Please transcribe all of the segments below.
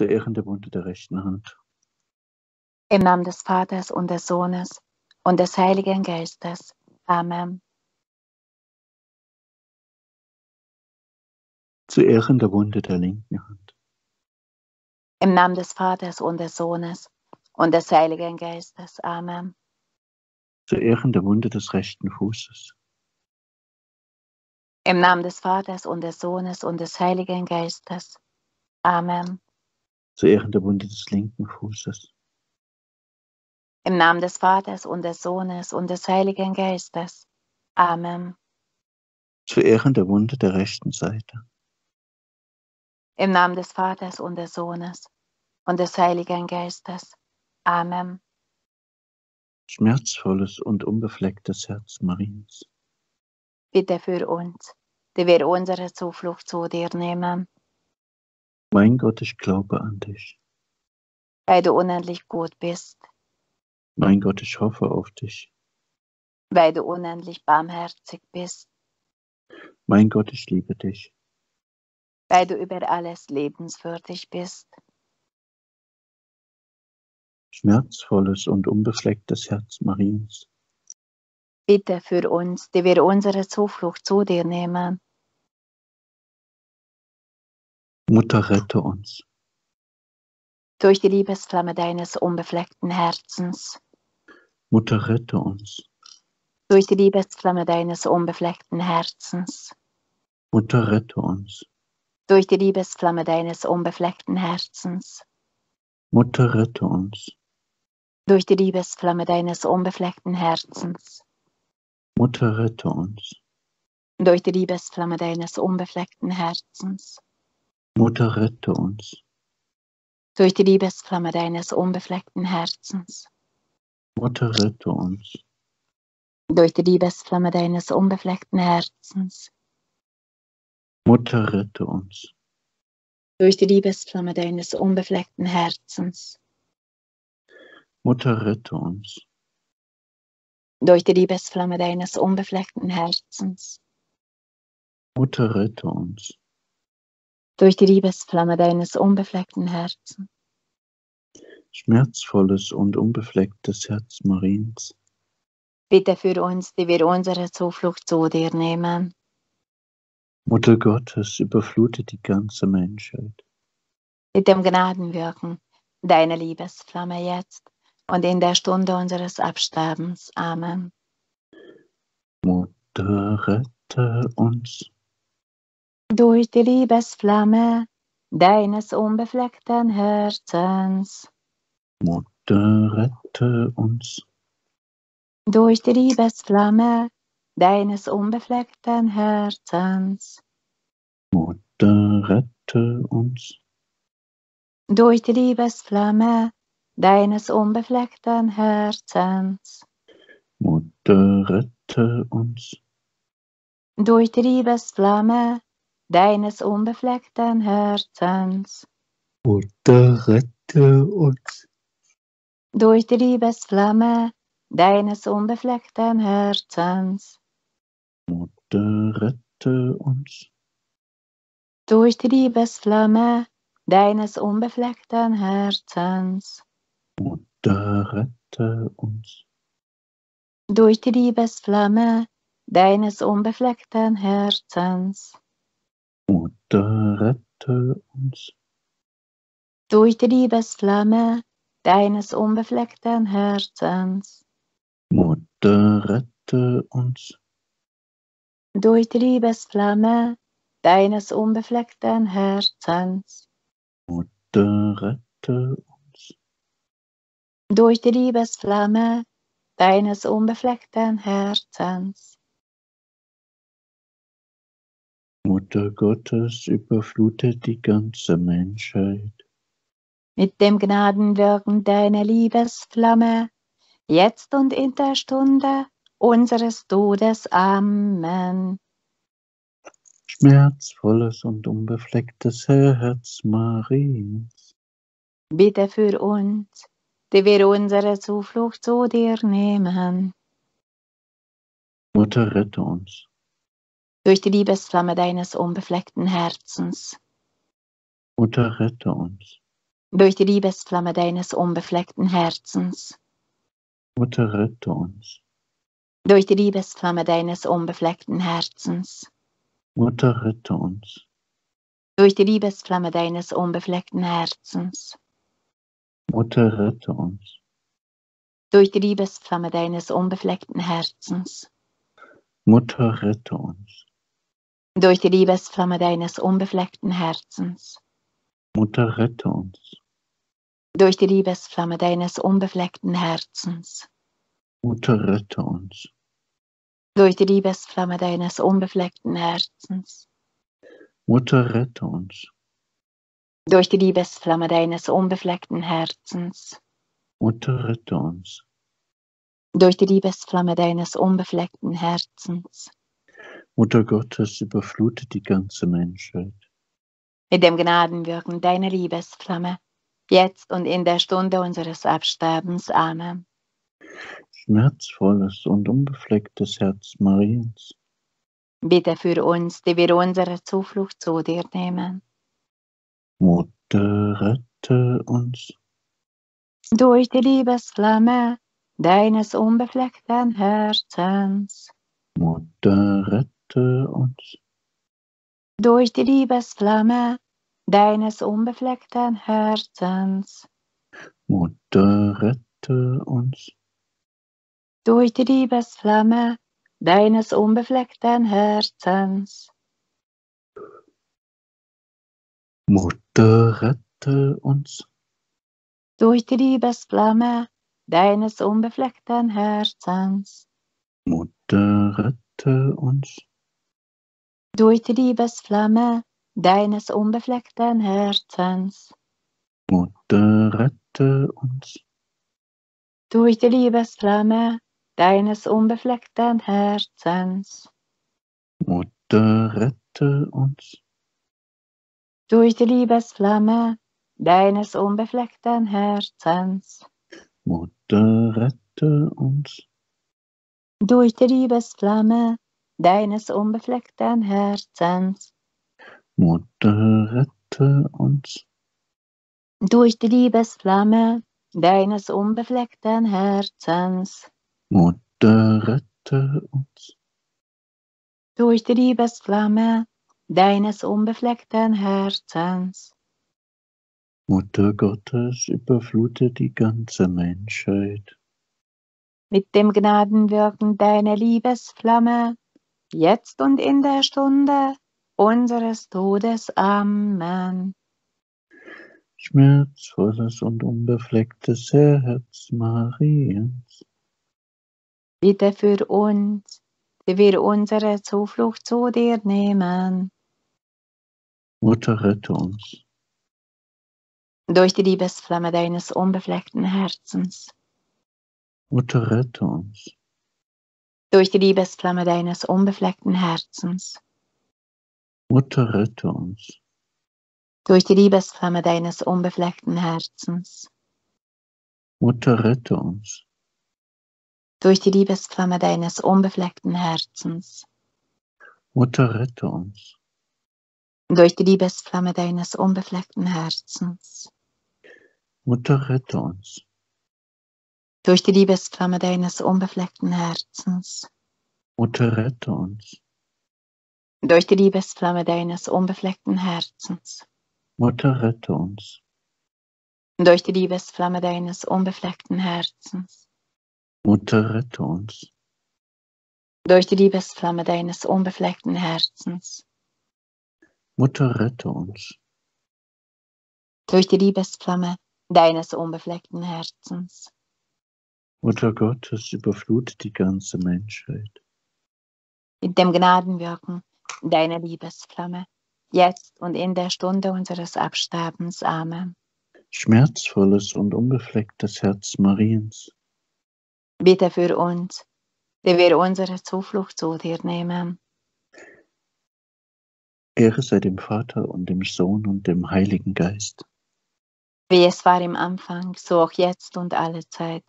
Zu Ehren der Wunde der rechten Hand. Im Namen des Vaters und des Sohnes und des Heiligen Geistes. Amen. Zu Ehren der Wunde der linken Hand. Im Namen des Vaters und des Sohnes und des Heiligen Geistes. Amen. Zu Ehren der Wunde des rechten Fußes. Im Namen des Vaters und des Sohnes und des Heiligen Geistes. Amen. Zu Ehren der Wunde des linken Fußes. Im Namen des Vaters und des Sohnes und des Heiligen Geistes. Amen. Zu Ehren der Wunde der rechten Seite. Im Namen des Vaters und des Sohnes und des Heiligen Geistes. Amen. Schmerzvolles und unbeflecktes Herz Mariens. Bitte für uns, die wir unsere Zuflucht zu dir nehmen, Mein Gott, ich glaube an dich. weil du unendlich gut bist, Mein Gott, ich hoffe auf dich. weil du unendlich barmherzig bist, Mein Gott, ich liebe dich. weil du über alles lebenswürdig bist. Schmerzvolles und unbeflecktes Herz Mariens. Bitte für uns, die wir unsere Zuflucht zu dir nehmen, Mutter, rette uns. durch die Liebesflamme deines unbefleckten Herzens, Mutter, rette uns. durch die Liebesflamme deines unbefleckten Herzens, Mutter, rette uns. durch die Liebesflamme deines unbefleckten Herzens, Mutter, rette uns. durch die Liebesflamme deines unbefleckten Herzens, Mutter, rette uns. durch die Liebesflamme deines unbefleckten Herzens, Mutter, rette uns. durch die Liebesflamme deines unbefleckten Herzens, Mutter, rette uns. durch die Liebesflamme deines unbefleckten Herzens, Mutter, rette uns. durch die Liebesflamme deines unbefleckten Herzens, Mutter, rette uns. durch die Liebesflamme deines unbefleckten Herzens, Mutter, rette uns. Durch die Liebesflamme deines unbefleckten Herzens, Schmerzvolles und unbeflecktes Herz Mariens. bitte für uns, die wir unsere Zuflucht zu dir nehmen, Mutter Gottes, überflute die ganze Menschheit. mit dem Gnadenwirken deiner Liebesflamme jetzt und in der Stunde unseres Absterbens. Amen. Mutter, rette uns. Durch die Liebesflamme deines unbefleckten Herzens, Mutter, rette uns. durch die Liebesflamme deines unbefleckten Herzens, Mutter, rette uns. durch die Liebesflamme deines unbefleckten Herzens, Mutter, rette uns. durch die Liebesflamme deines unbefleckten Herzens, Mutter, rette uns. durch die Liebesflamme deines unbefleckten Herzens, Mutter, rette uns. durch die Liebesflamme deines unbefleckten Herzens, Mutter, rette uns. durch die Liebesflamme deines unbefleckten Herzens, Mutter, rette uns. durch die Liebesflamme deines unbefleckten Herzens, Mutter, rette uns. durch die Liebesflamme deines unbefleckten Herzens, Mutter, rette uns. durch die Liebesflamme deines unbefleckten Herzens, Mutter Gottes, überflute die ganze Menschheit. mit dem Gnadenwirken deiner Liebesflamme, jetzt und in der Stunde unseres Todes. Amen. Schmerzvolles und unbeflecktes Herz Mariens. Bitte für uns, die wir unsere Zuflucht zu dir nehmen, Mutter, rette uns. Durch die Liebesflamme deines unbefleckten Herzens, Mutter, rette uns. durch die Liebesflamme deines unbefleckten Herzens, Mutter, rette uns. durch die Liebesflamme deines unbefleckten Herzens, Mutter, rette uns. durch die Liebesflamme deines unbefleckten Herzens, Mutter, rette uns. durch die Liebesflamme deines unbefleckten Herzens, Mutter, rette uns. Durch die Liebesflamme deines unbefleckten Herzens, Mutter, rette uns. durch die Liebesflamme deines unbefleckten Herzens, Mutter, rette uns. durch die Liebesflamme deines unbefleckten Herzens, Mutter, rette uns. durch die Liebesflamme deines unbefleckten Herzens, Mutter, rette uns. durch die Liebesflamme deines unbefleckten Herzens, Mutter Gottes, überflute die ganze Menschheit. mit dem Gnadenwirken deiner Liebesflamme, jetzt und in der Stunde unseres Absterbens. Amen. Schmerzvolles und unbeflecktes Herz Mariens. Bitte für uns, die wir unsere Zuflucht zu dir nehmen. Mutter, rette uns. Durch die Liebesflamme deines unbefleckten Herzens, Mutter, rette uns. durch die Liebesflamme deines unbefleckten Herzens, Mutter, rette uns. durch die Liebesflamme deines unbefleckten Herzens, Mutter, rette uns. durch die Liebesflamme deines unbefleckten Herzens, Mutter, rette uns. Durch die Liebesflamme deines unbefleckten Herzens, Mutter, rette uns. durch die Liebesflamme deines unbefleckten Herzens, Mutter, rette uns. durch die Liebesflamme deines unbefleckten Herzens, Mutter, rette uns. durch die Liebesflamme deines unbefleckten Herzens, Mutter, rette uns. durch die Liebesflamme deines unbefleckten Herzens, Mutter, rette uns. durch die Liebesflamme deines unbefleckten Herzens, Mutter Gottes, überflute die ganze Menschheit. mit dem Gnadenwirken deiner Liebesflamme, jetzt und in der Stunde unseres Todes. Amen. Schmerzvolles und unbeflecktes Herz Mariens. Bitte für uns, die wir unsere Zuflucht zu dir nehmen, Mutter, rette uns. durch die Liebesflamme deines unbefleckten Herzens, Mutter, rette uns. Durch die Liebesflamme deines unbefleckten Herzens, Mutter, rette uns. durch die Liebesflamme deines unbefleckten Herzens, Mutter, rette uns. durch die Liebesflamme deines unbefleckten Herzens, Mutter, rette uns. durch die Liebesflamme deines unbefleckten Herzens, Mutter, rette uns. Durch die Liebesflamme deines unbefleckten Herzens, Mutter, rette uns. durch die Liebesflamme deines unbefleckten Herzens, Mutter, rette uns. durch die Liebesflamme deines unbefleckten Herzens, Mutter, rette uns. durch die Liebesflamme deines unbefleckten Herzens, Mutter, rette uns. durch die Liebesflamme deines unbefleckten Herzens, Mutter Gottes, überflute die ganze Menschheit. mit dem Gnadenwirken deiner Liebesflamme, jetzt und in der Stunde unseres Absterbens. Amen. Schmerzvolles und unbeflecktes Herz Mariens. Bitte für uns, die wir unsere Zuflucht zu dir nehmen, Ehre sei dem Vater und dem Sohn und dem Heiligen Geist. wie es war im Anfang, so auch jetzt und alle Zeit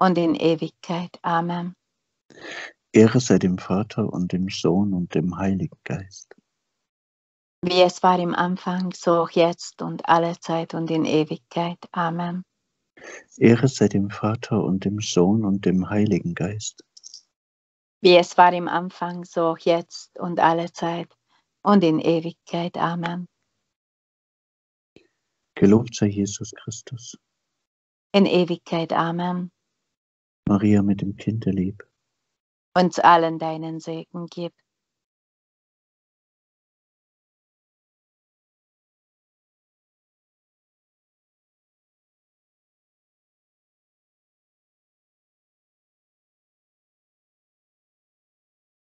und in Ewigkeit. Amen. Ehre sei dem Vater und dem Sohn und dem Heiligen Geist. wie es war im Anfang, so auch jetzt und alle Zeit und in Ewigkeit. Amen. Ehre sei dem Vater und dem Sohn und dem Heiligen Geist. Wie es war im Anfang, so auch jetzt und alle Zeit und in Ewigkeit. Amen. Gelobt sei Jesus Christus. In Ewigkeit. Amen. Maria mit dem Kinderlieb. Uns allen deinen Segen gib